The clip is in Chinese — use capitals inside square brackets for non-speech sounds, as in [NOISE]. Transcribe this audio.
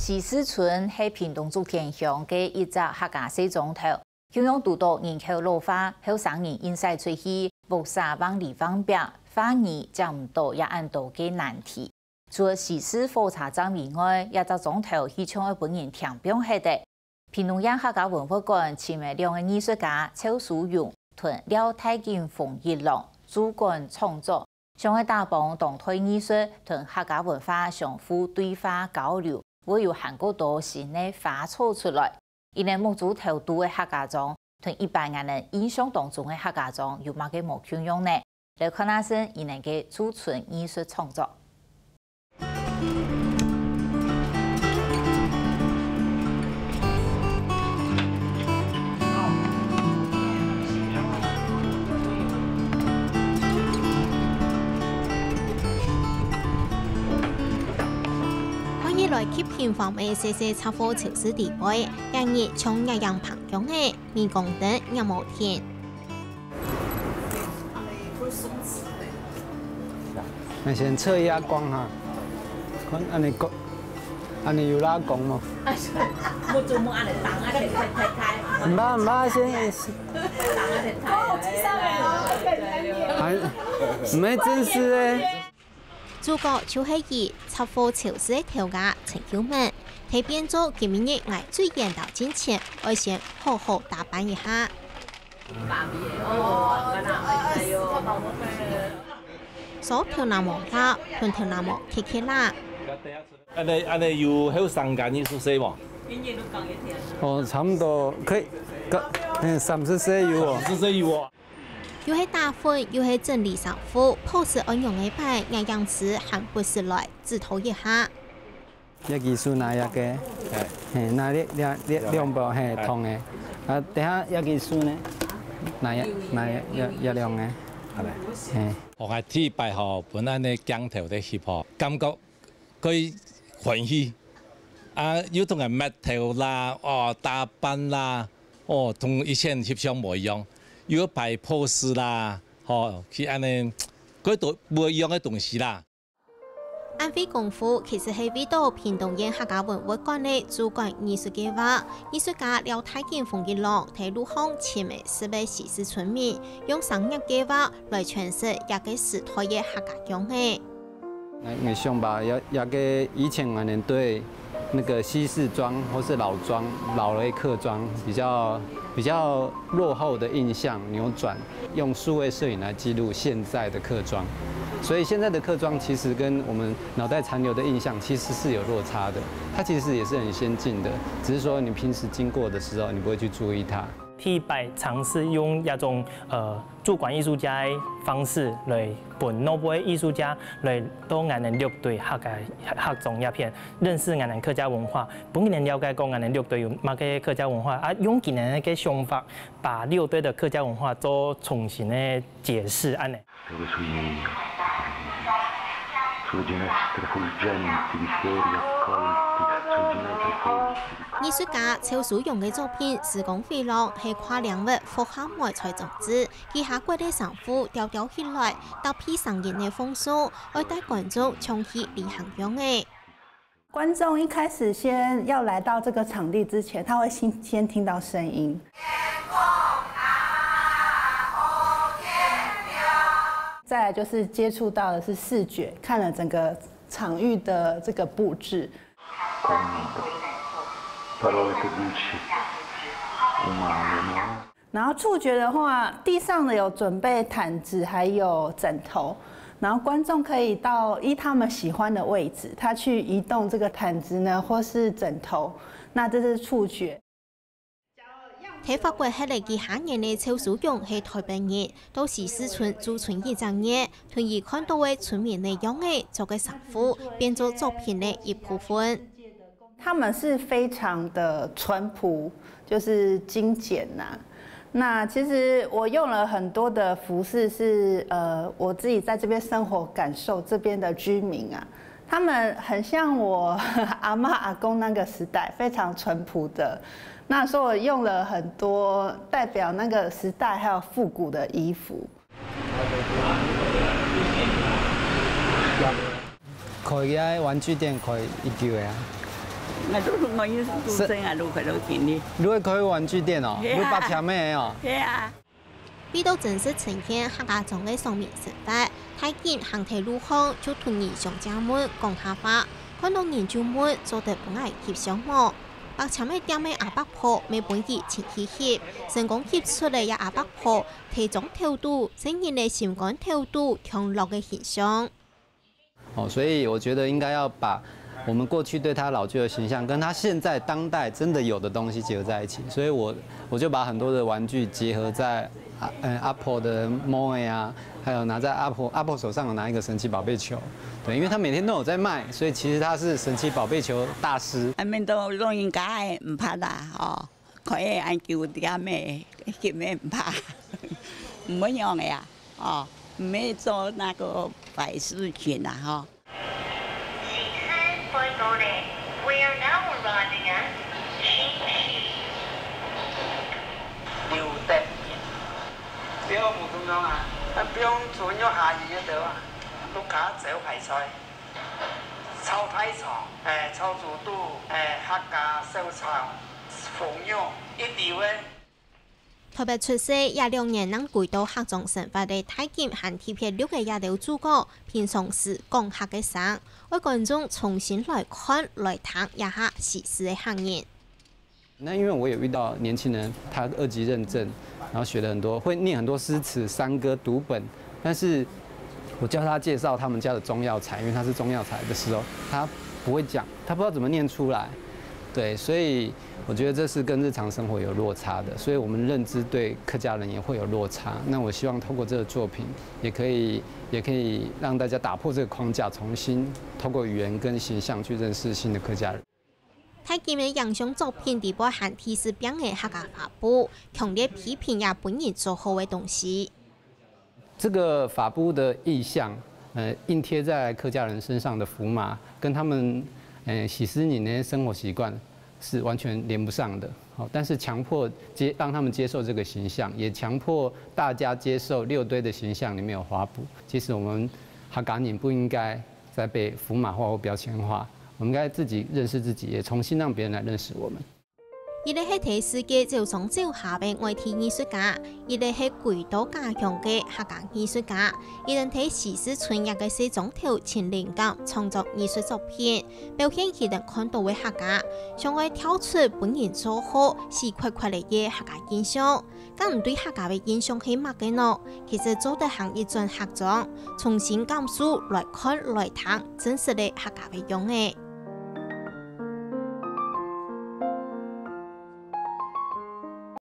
西施村是屏东竹田乡嘅一只客家小庄头，享用独到人口老化，后生人因晒出去，无啥往地方便，反而将唔到也按到嘅难题。除了西施火车站以外，一只庄头戏唱嘅本人听表系的。屏东县客家。文化馆请来两个艺术家。邱淑勇同廖太金冯一郎主管创作，想为大帮动推艺术同客家。文化相互对话交流，会有韩国多新的花草出来。因为木主头都的客家庄同一般人印象当中的客家庄有乜嘅无相用呢？来看下先，伊能嘅储存艺术创作。平房的细细插火潮湿地位，让热从日阳旁涌的面光灯也无天。那先测一下光哈，看安尼光，安尼有拉光吗？我做么安尼当啊？开开开开。唔怕唔怕，先。开 [LAUGHS] 开。还唔系真实诶。主角就是以插火潮湿的头家陈秀文，他变做今明日爱最严到之前，要先好好打扮一下。所跳那么大，团跳那么贴贴啦。安尼安尼有好三间艺术室吗？哦，差不多可以，三十岁有哦，三十岁有哦。又系大粉，又系整理衫裤，pose 安用的牌，眼样子行不是来指头一下。一技术那一个，嘿，那两两两两包嘿通的，啊，等下一技术呢，那一那一一一两个，系咪？嘿，我系 T 八号本来呢镜头的翕拍，感觉佢欢喜，啊，有同人抹头啦，哦，打扮啦，哦，同以前翕相唔一样。要摆 pose 啦，吼，去安尼，嗰度不一样的东西啦。安徽功夫其实係为到屏东县客家文物馆的主管艺术计划，艺术家廖太健冯一郎喺路巷前面设备西施村民，用商业计划来诠释一个时代的客家乡嘅。我想吧，一一个以前我哋对那个西式装或是老装、老的客装比较。比较落后的印象扭转，用数位摄影来记录现在的客装，所以现在的客装其实跟我们脑袋残留的印象其实是有落差的。它其实也是很先进的，只是说你平时经过的时候，你不会去注意它。替百尝试用一种呃主管艺术家的方式来本诺贝艺术家来到俺们六队客家客种一片，认识俺们客家文化，本年了解讲俺们六队有乜嘅客家文化，啊用今年嘅想法，把六队的客家文化做重新的解释安尼。艺术家邱淑荣的作品《时光飞浪》是跨两物复合外材种子，以下过的上夫调调起来，搭配上演的风俗，而带观众重起旅行用的。观众一开始先要来到这个场地之前，他会先先听到声音。再来就是接触到的是视觉，看了整个场域的这个布置。然后触觉的话，地上的有准备毯子，还有枕头，然后观众可以到依他们喜欢的位置，他去移动这个毯子呢，或是枕头，那这是触觉。睇法国系嚟自下年的邱淑荣系台北人，到时四村驻村一张嘢，同意看到嘅村民嘅样嘅做嘅神父，变做作品的一部分。他们是非常的淳朴，就是精简呐。那其实我用了很多的服饰，是呃我自己在这边生活感受这边的居民啊，他们很像我阿妈阿公那个时代，非常淳朴的。那所以我用了很多代表那个时代还有复古的衣服。可以啊，玩具店可以一丢啊。我都我有啊，都玩具店哦？[LAUGHS] 你八千咩哦？[LAUGHS] 系啊。为到正式呈现客家庄的上面生活，太近行体路巷就同意上家门讲下话，看到研究们做得不爱翕相貌。白墙的店的阿伯婆每本日前去翕，成功翕出来也阿伯婆体重调度，声音的情感调度，强落的现象。哦，所以我觉得应该要把我们过去对他老旧的形象，跟他现在当代真的有的东西结合在一起。所以我我就把很多的玩具结合在啊嗯阿婆的 m o 啊，还有拿在阿婆阿婆手上拿一个神奇宝贝球。对，因为他每天都有在卖，所以其实他是神奇宝贝球大师。阿面都老人家唔怕啦，哦，可以按叫啲阿妹，叫咩唔怕，唔一样嘅呀，哦，唔会做那个坏事情啦，哈。牛的，不要木中央啊，不用做要下雨嘅得啊。碌卡走排菜，炒太长，诶，炒猪肚，诶，客家小炒，红肉一碟喂。特别出色，廿两年能贵到客中生活的太监和贴片六个亚流主角，平常时讲客嘅声，为观众重新来看来谈一下时事的行业。那因为我有遇到年轻人，他二级认证，然后学了很多，会念很多诗词、山歌、读本，但是。我教他介绍他们家的中药材，因为他是中药材的时候，他不会讲，他不知道怎么念出来，对，所以我觉得这是跟日常生活有落差的，所以我们认知对客家人也会有落差。那我希望透过这个作品，也可以也可以让大家打破这个框架，重新透过语言跟形象去认识新的客家人。太极的影像作品底部含提示表演客家法布，强烈批评也本人做好的东西。这个法布的意象，呃，印贴在客家人身上的符码，跟他们，呃，喜思宁的生活习惯是完全连不上的。好，但是强迫接让他们接受这个形象，也强迫大家接受六堆的形象里面有花布。其实我们哈嘎宁不应该再被符码化或标签化，我们应该自己认识自己，也重新让别人来认识我们。伊个系睇世界就从照下边外体艺术家，伊个系贵岛家乡嘅客家艺术家，伊能睇时事村一个四种条前灵感创作艺术作品，表现伊能看到嘅客家，想爱跳出本人做好是快快嚟嘅客家印象，咁唔对客家嘅印象起乜嘅呢？其实做得行一种客装，重新感受来看来谈真实嘅客家嘅样嘅。